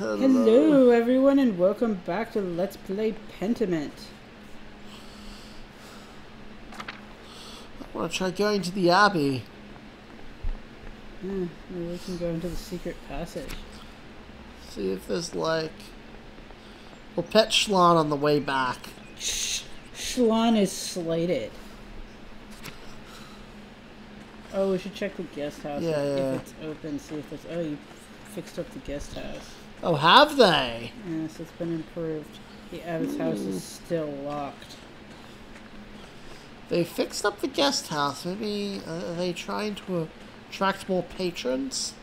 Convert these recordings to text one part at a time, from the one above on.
Hello, everyone, and welcome back to Let's Play Pentiment. I want to try going to the Abbey. Hmm, maybe we can go into the secret passage. See if there's like. We'll pet Schlan on the way back. Sh- Schlan is slated. Oh, we should check the guest house Yeah, if, yeah. if it's open. See if it's. Oh, you fixed up the guest house. Oh, have they? Yes, it's been improved. The abbot's house is still locked. They fixed up the guest house. Maybe uh, are they trying to attract more patrons?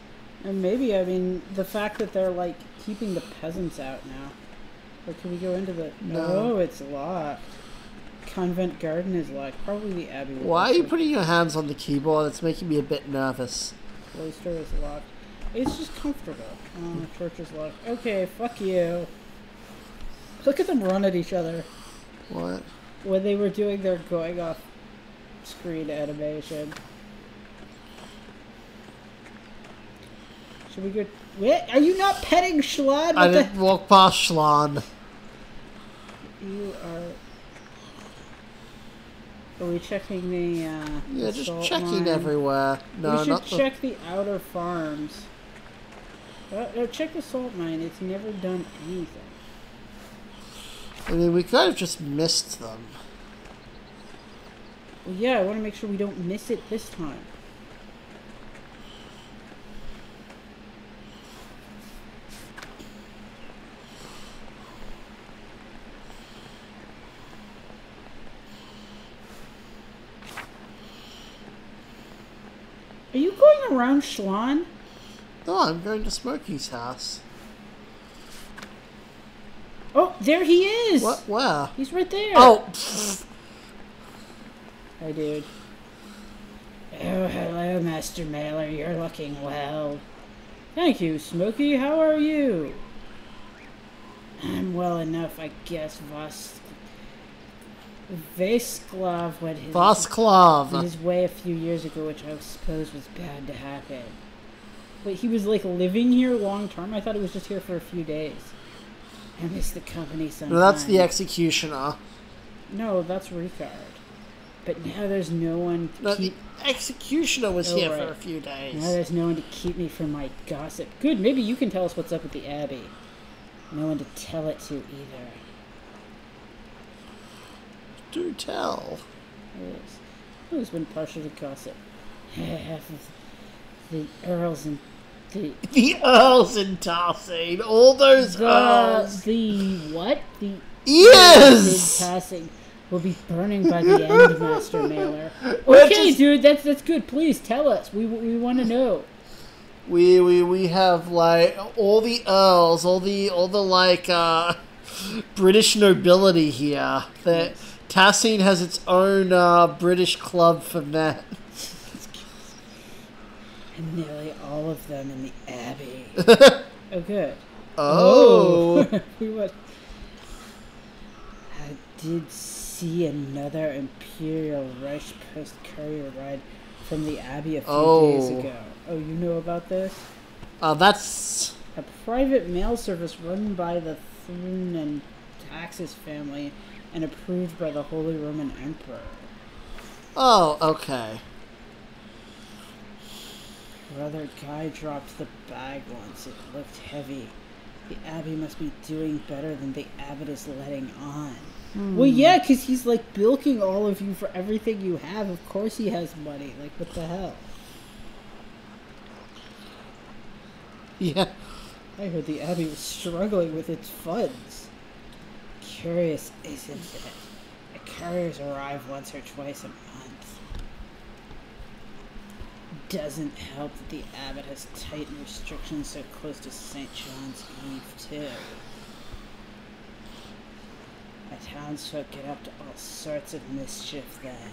And maybe, I mean, the fact that they're like keeping the peasants out now. Or can we go into the. No. it's locked. Convent garden is locked. Probably the abbey. Why are you putting your hands on the keyboard? It's making me a bit nervous. Cloister is locked. It's just comfortable. Oh, church is locked. Okay, fuck you. Look at them run at each other What? when they were doing their going off screen animation. Should we go? Wait, are you not petting Schlad? I What the? didn't walk past Schlan. You are. Are we checking the? Uh, Yeah, just checking mine? everywhere. No, we should not the. check the outer farms. Uh, no, check the salt mine. It's never done anything. I mean, we could have just missed them. Well, yeah, I want to make sure we don't miss it this time. Are you going around Schlan? No, I'm going to Smokey's house. Oh, there he is! What? Where? He's right there. Oh. Hi, dude. Oh, hello, Master Maler. You're looking well. Thank you, Smokey. How are you? I'm well enough, I guess. Vas... Vasklav went his, Vasklav. his way a few years ago, which I suppose was bad to happen. Wait, he was like living here long term? I thought he was just here for a few days. I miss the company sometimes. No, that's the executioner. No, that's Ricard. But now there's no one to No, the executioner was Oh, here right. for a few days. now there's no one to keep me from my gossip. Good, maybe you can tell us what's up with the Abbey. No one to tell it to either. Do tell. Yes. Who's been partial to gossip? Half of the earls and the The Earls in Tassing. All those the, Earls. the what? The Yes! Passing will be burning by the end, Master Maler. Okay, just- dude, that's that's good. Please tell us. We we want to know. We, we we have like all the earls, all the all the like uh British nobility here. That Tassing has its own uh British club for men. And nearly all of them in the Abbey. oh, good. Oh. we went. I did see another Imperial Reich Post courier ride from the Abbey a few days Oh. ago. Oh, you know about this? Uh, that's A private mail service run by the Thurn and Taxis family and approved by the Holy Roman Emperor. oh okay. Brother Guy dropped the bag once. It looked heavy. The Abbey must be doing better than the Abbot is letting on. Hmm. Well, yeah, because he's like bilking all of you for everything you have. Of course he has money. Like, what the hell? Yeah. I heard the Abbey was struggling with its funds. Curious, isn't it? The couriers arrive once or twice a month. Doesn't help that the Abbot has tightened restrictions so close to St. John's Eve, too. My townsfolk get up to all sorts of mischief then.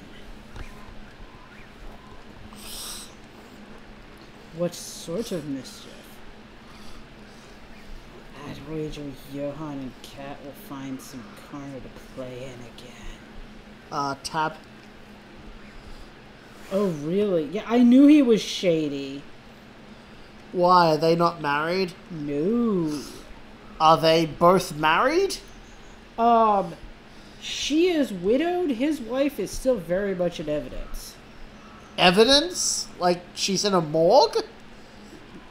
What sort of mischief? I'd wager Johann and Kat will find some corner to play in again. Uh, tab. Oh, really? Yeah, I knew he was shady. Why are they not married? No. Are they both married? Um, she is widowed. His wife is still very much in evidence. Evidence? Like she's in a morgue?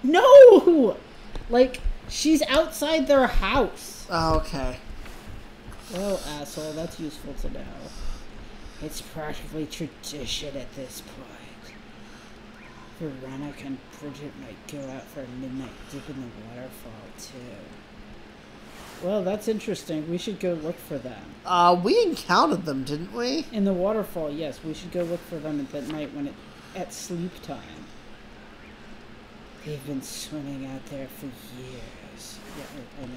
No, like she's outside their house. Oh, okay. Well, asshole, that's useful to know. It's practically tradition at this point. Veronica and Bridget might go out for a midnight dip in the waterfall, too. Well, that's interesting. We should go look for them. Uh, we encountered them, didn't we? In the waterfall, yes. We should go look for them at that night when it at sleep time. They've been swimming out there for years. Yeah, I- I know.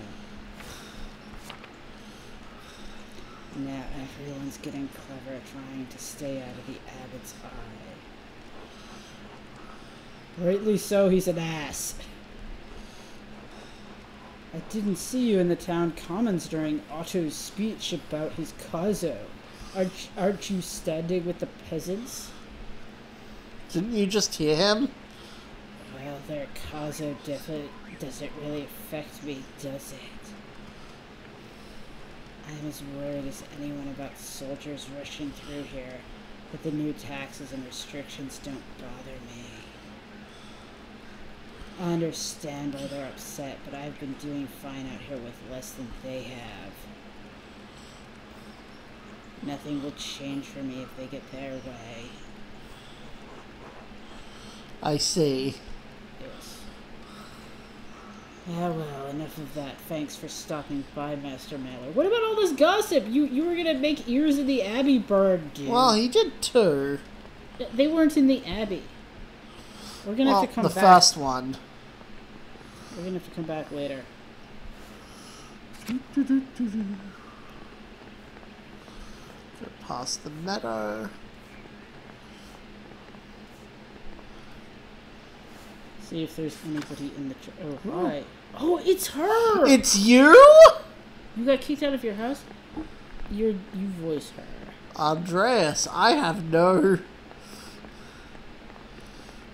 Now everyone's getting clever at trying to stay out of the abbot's eye. Rightly so, he's an ass. I didn't see you in the town commons during Otto's speech about his caso. Aren't, aren't you standing with the peasants? Didn't you just hear him? Well, their definitely doesn't really affect me, does it? I'm as worried as anyone about soldiers rushing through here, but the new taxes and restrictions don't bother me. I understand why they're upset, but I've been doing fine out here with less than they have. Nothing will change for me if they get their way. I see. Yes. Ah, well, enough of that. Thanks for stopping by, Master Maler. What about all this gossip? You you were gonna make ears of the Abbey burn, dude. Well, he did too. they weren't in the Abbey. We're gonna Well, have to come back the back. first one. We're gonna have to come back later. Go past the meadow. See if there's anybody in the. Oh, Ooh. hi. Oh, it's her. It's you? you got kicked out of your house. You're you voice her. Andreas, I have no.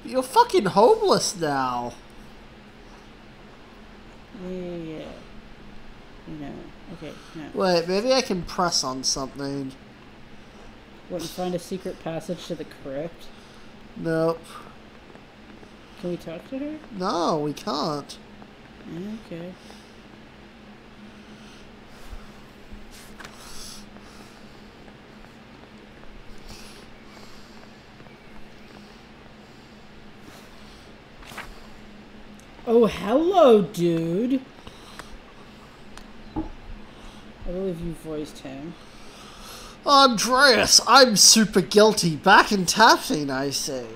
You're fucking homeless now. Yeah, yeah, yeah. You know. Okay. No. Wait, maybe I can press on something. What? And find a secret passage to the crypt. Nope. Can we talk to her? No, we can't. Okay. Oh, hello, dude. I believe you voiced him. Andreas, I'm super guilty. Back in Tapping, I say.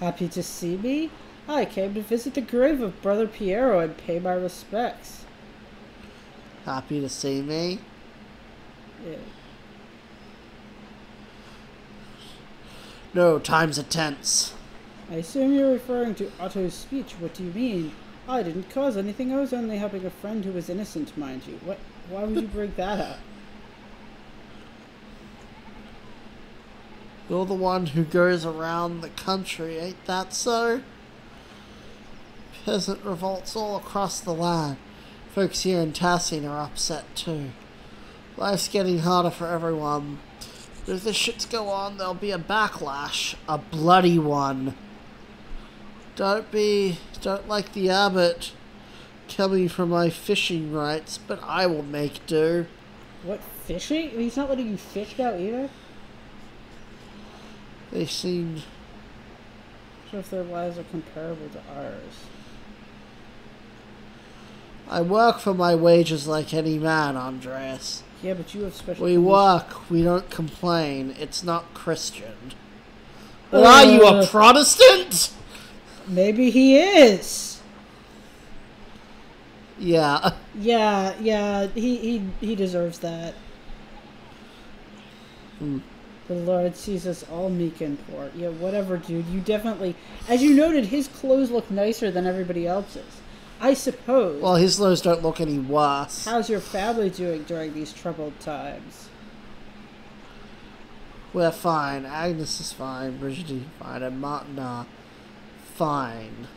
Happy to see me? I came to visit the grave of Brother Piero and pay my respects. Happy to see me? Yeah. No, times are tense. I assume you're referring to Otto's speech. What do you mean? I didn't cause anything. I was only helping a friend who was innocent, mind you. What? Why would you bring that up? You're the one who goes around the country, ain't that so? Peasant revolts all across the land. Folks here in Tassing are upset too. Life's getting harder for everyone. But if this shit's go on, there'll be a backlash. A bloody one. Don't be. Don't like the abbot coming for my fishing rights, but I will make do. What fishing? He's not letting you fish now either. They seem. So if their lives are comparable to ours. I work for my wages like any man, Andreas. Yeah, but you have special. We conditions. work, we don't complain. It's not Christian. Well, are you a Uh. Protestant? Maybe he is. Yeah. Yeah, yeah. He he he deserves that. Hmm. The Lord sees us all meek and poor. Yeah, whatever, dude. You definitely, as you noted, his clothes look nicer than everybody else's. I suppose. Well, his clothes don't look any worse. How's your family doing during these troubled times? We're fine. Agnes is fine. Bridget is fine. And Martin are fine.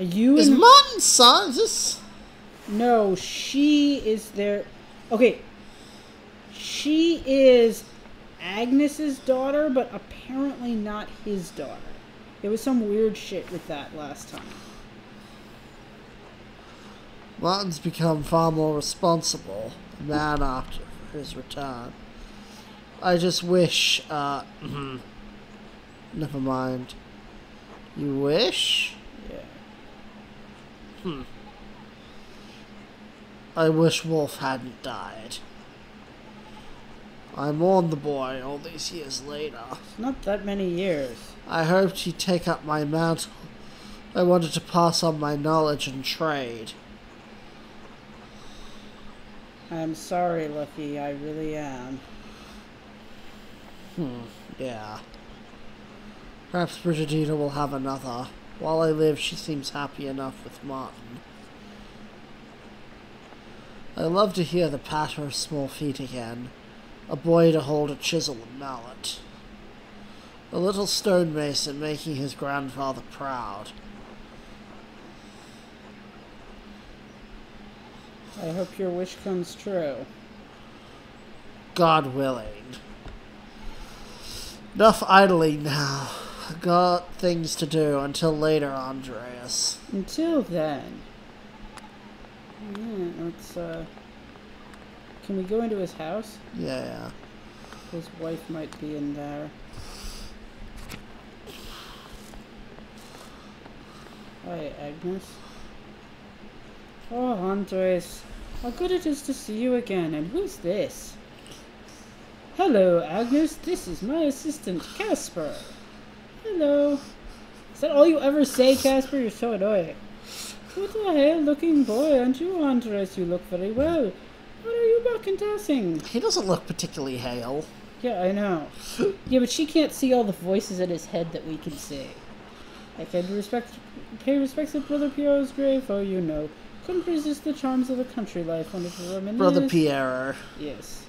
Are you Is and Martin's son? Is this? No, she is there. Okay. She is Agnes's daughter, but apparently not his daughter. There was some weird shit with that last time. Martin's become far more responsible man after his return. I just wish, uh, never mind. You wish? Yeah. Hmm. I wish Wolf hadn't died. I mourned the boy all these years later. It's not that many years. I hoped he'd take up my mantle. I wanted to pass on my knowledge and trade. I'm sorry, Lucky. I really am. Hmm, yeah. Perhaps Brigidina will have another. While I live, she seems happy enough with Martin. I love to hear the patter of small feet again. A boy to hold a chisel and mallet. A little stonemason making his grandfather proud. I hope your wish comes true. God willing. Enough idling now. Got things to do until later, Andreas. Until then. Yeah, let's, uh. Can we go into his house? Yeah. His wife might be in there. Hi, Agnes. Oh, Andres. How good it is to see you again. And who's this? Hello, Agnes. This is my assistant, Casper. Hello. Is that all you ever say, Casper? You're so annoying. What a hale looking boy, aren't you, Andres? You look very well. What are you back in Tassing? He doesn't look particularly hale. Yeah, I know. yeah, but she can't see all the voices in his head that we can see. I can respect, pay respects to Brother Piero's grave, oh, you know. Couldn't resist the charms of the country life when it reminisced. Brother Piero. Yes.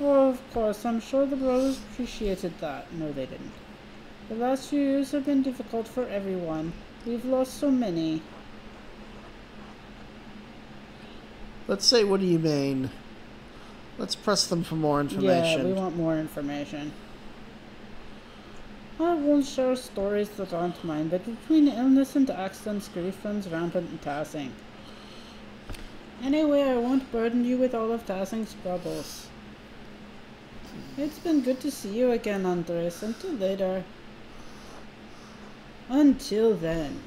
Oh, of course, I'm sure the brothers appreciated that. No, they didn't. The last few years have been difficult for everyone. We've lost so many. Let's say, what do you mean? Let's press them for more information. Yeah, we want more information. I won't share stories that aren't mine, but between illness and accidents, grief runs rampant in Tassing. Anyway, I won't burden you with all of Tassing's troubles. It's been good to see you again, Andres. Until later. Until then.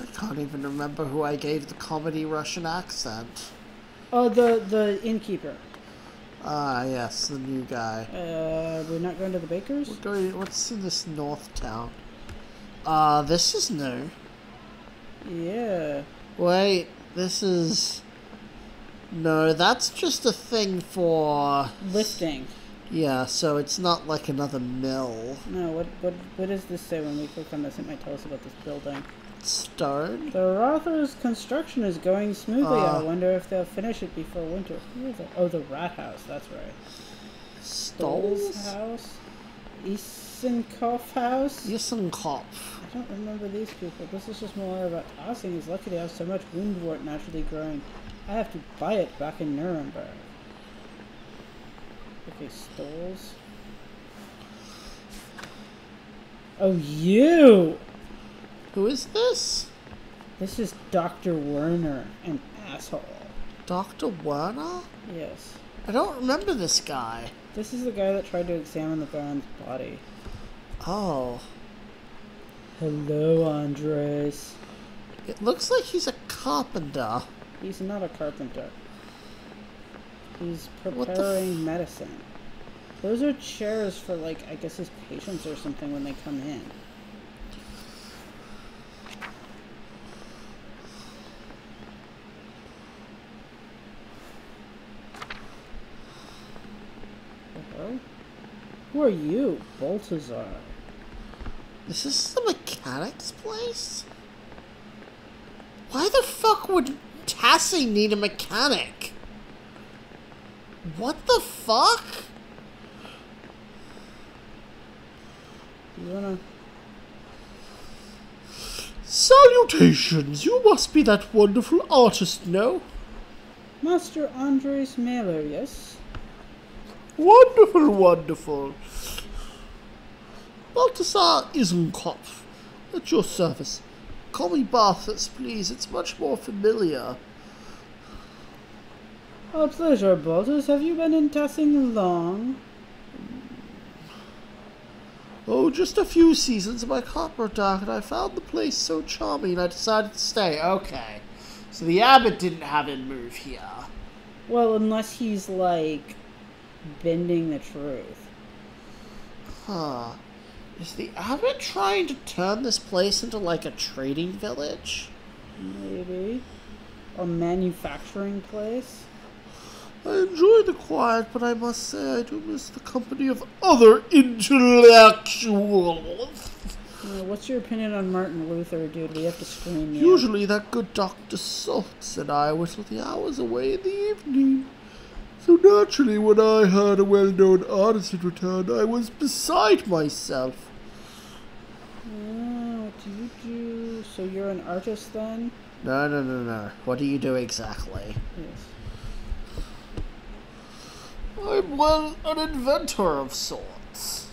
I can't even remember who I gave the comedy Russian accent. Oh, the the innkeeper. Ah, yes, the new guy. Uh, we're not going to the baker's. We're going, what's in this north town? Uh, this is new. Yeah. Wait, this is. No, that's just a thing for. Lifting. Yeah, so it's not like another mill. No, what what what does this say when we click on this? It might tell us about this building. Stone? The Rother's construction is going smoothly. Uh. I wonder if they'll finish it before winter. Is? Oh, the Rat House. That's right. Stoll's Stolz? house. Isenkopf house. Yissenkopf. I don't remember these people. This is just more about Tassing. He's lucky to have so much woundwort naturally growing. I have to buy it back in Nuremberg. Okay, Stolz. Oh, you! Who is this? This is Dr. Werner, an asshole. Dr. Werner? Yes. I don't remember this guy. This is the guy that tried to examine the Baron's body. Oh. Hello, Andres. It looks like he's a carpenter. He's not a carpenter. He's What the f- preparing medicine. Those are chairs for, like, I guess his patients or something when they come in. Hello? Who are you, Baltazar? This is this the mechanic's place? Why the fuck would Tassie need a mechanic? What the fuck? You wanna? Salutations! You must be that wonderful artist, no? Master Andres Maler, yes? Wonderful, wonderful. Baltasar Isenkopf, at your service. Call me Baltus, please. It's much more familiar. A pleasure, Baltus. Have you been in Tassing long? Oh, just a few seasons. My cart broke down, and I found the place so charming, I decided to stay. Okay. So the abbot didn't have him move here. Well, unless he's like bending the truth. Huh. Is the abbot trying to turn this place into like a trading village? Maybe. A manufacturing place? I enjoy the quiet, but I must say I do miss the company of other intellectuals. Uh, what's your opinion on Martin Luther, dude? We have to screen you. Usually that good Dr. Stolz and I whittle the hours away in the evening. So naturally, when I heard a well-known artist had returned, I was beside myself. Oh, what do you do? So you're an artist then? No, no, no, no. What do you do exactly? Yes. I'm, well, an inventor of sorts.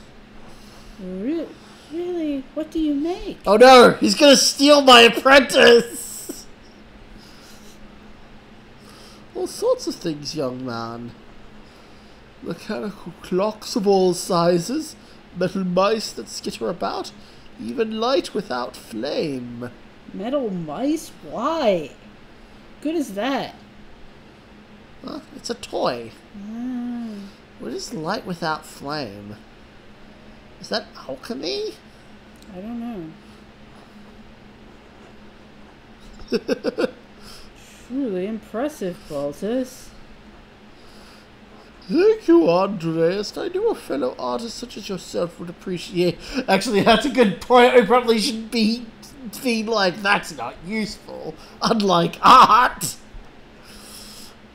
Re- really? What do you make? Oh no, he's gonna steal my apprentice! All sorts of things, young man. Mechanical clocks of all sizes, metal mice that skitter about, even light without flame. Metal mice? Why? Good is that? Huh? It's a toy. Ah, What is light without flame? Is that alchemy? I don't know. Truly impressive, Baltus. Thank you, Andreas. I knew a fellow artist such as yourself would appreciate. Actually, that's a good point. I probably shouldn't be being like that's not useful. Unlike art.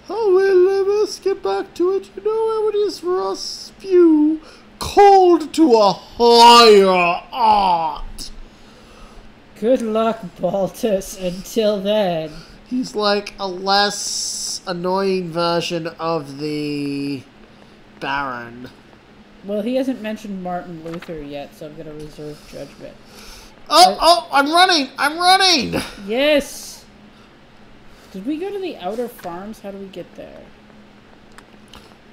Oh well, I must get back to it. You know how it is for us few called to a higher art. Good luck, Baltus. Until then. He's like a less annoying version of the Baron. Well, he hasn't mentioned Martin Luther yet, so I'm gonna reserve judgment. Oh, oh, I'm running! I'm running! Yes! Did we go to the outer farms? How do we get there?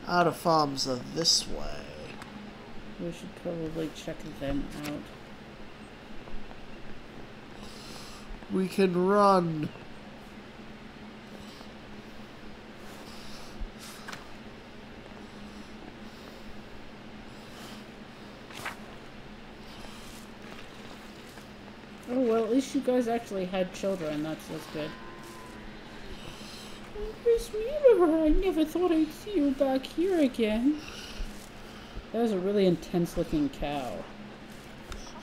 Outer farms are this way. We should probably check them out. We can run. Oh well, at least you guys actually had children. That's that's good. Miss Mueller, I never thought I'd see you back here again. That was a really intense-looking cow.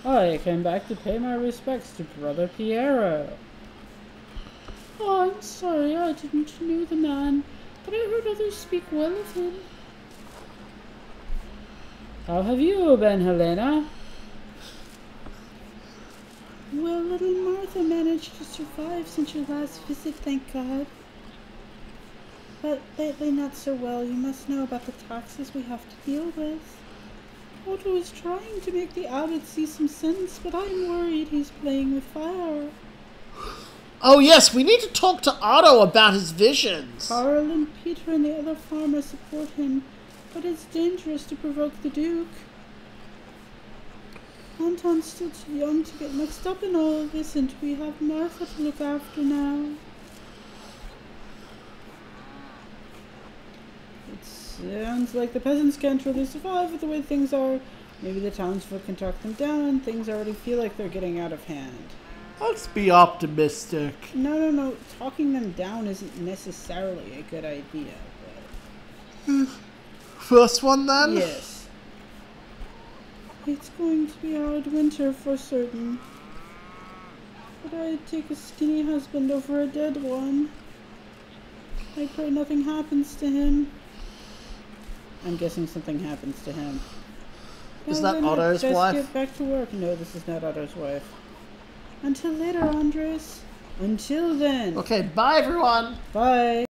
Oh, I came back to pay my respects to Brother Piero. Oh, I'm sorry, I didn't know the man, but I heard others speak well of him. How have you been, Helena? Well, little Martha managed to survive since your last visit, thank God. But lately not so well. You must know about the taxes we have to deal with. Otto is trying to make the abbot see some sense, but I'm worried he's playing with fire. Oh, yes, we need to talk to Otto about his visions. Carl and Peter and the other farmers support him, but it's dangerous to provoke the Duke. Anton's still too young to get mixed up in all of this, and we have Martha to look after now. It sounds like the peasants can't really survive with the way things are. Maybe the townsfolk can talk them down. Things already feel like they're getting out of hand. Let's be optimistic. No, no, no. Talking them down isn't necessarily a good idea. Hmm. First one then? Yes. It's going to be a hard winter for certain. But I'd take a skinny husband over a dead one. I pray nothing happens to him. I'm guessing something happens to him. Is Well, that then Otto's let's wife? get back to work. No, this is not Otto's wife. Until later, Andres. Until then. Okay, bye everyone. Bye.